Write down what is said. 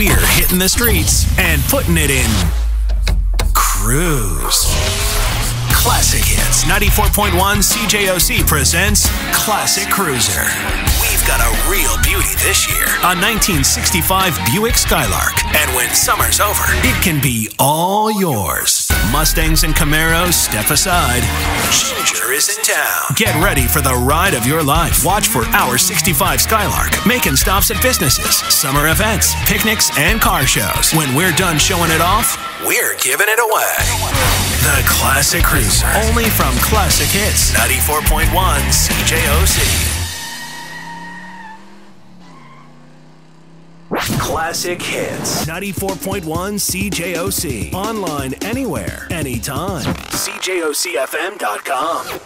We're hitting the streets and putting it in cruise. Classic Hits 94.1 CJOC presents Classic Cruiser. We've got a real beauty this year, a 1965 Buick Skylark. And when summer's over, it can be all yours. Mustangs and Camaros step aside. Ginger is in town. Get ready for the ride of your life. Watch for our 65 Skylark, making stops at businesses, summer events, picnics, and car shows. When we're done showing it off, we're giving it away. The Classic Cruiser, only from Classic Hits 94.1 CJOC. Classic Hits 94.1 CJOC. Online anywhere, anytime. CJOCFM.com.